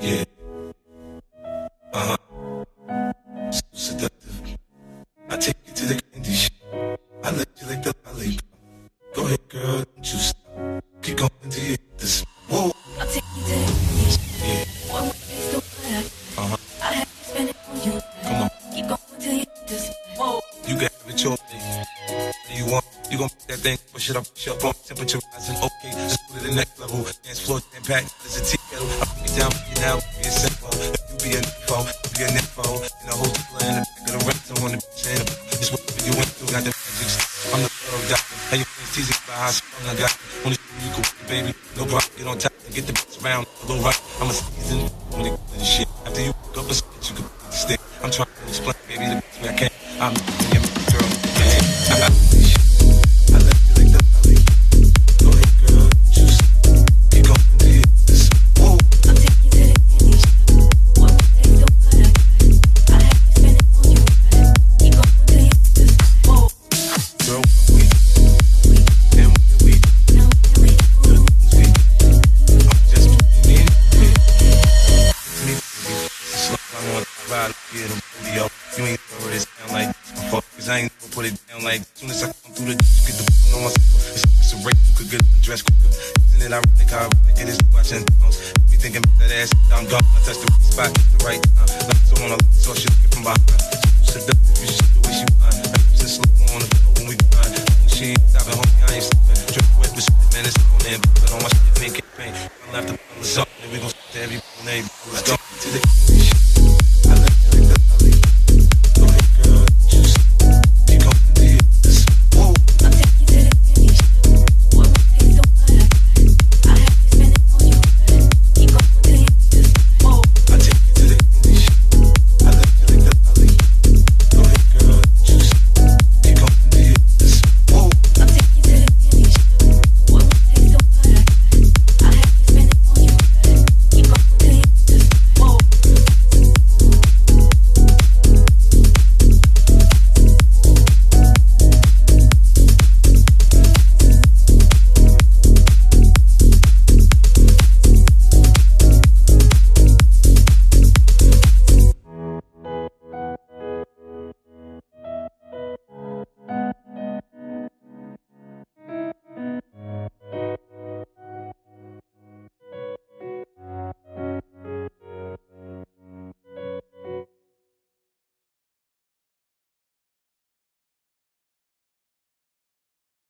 Yeah. Uh huh. So seductive. I take you to the candy shop. I let you like the lollipop. Go ahead, girl, don't you stop. Keep going until you hit this. Whoa. I'll take you to the. Yeah. Taste of I Uh huh. I have to spend it on you. Come on. Keep going till you hit this. Whoa. You have it your way. You want, you gon' that thing, push it up, push up, temperature rising. Okay, let's to the next level. Dance floor, jam pack, there's a tea got the magic. I'm the girl doctor. How your friends teasing about how strong I got. On the you go, baby, no problem. Get on top and get the bitch round. Little right, I'm a season on the and shit. After you pick up a spit, you can stick. I'm trying to explain, baby, the best way I can. I'm down ride, get a video. You ain't heard this sound like this. Cause I ain't never put it down like soon as I come through the get the on my it's, it's a rape, you could get undressed quicker. Isn't it ironic how I it is watching those? Me thinking that ass, I'm gone. I touch the right spot at the right time. Like so on a so looking from behind. Seductive, you should the way she whine. I use it slow on the when we grind. She ain't stopping, homie, I ain't stopping. Drip with spit, man, it's on there. But on my shit, make it pain. I left the up.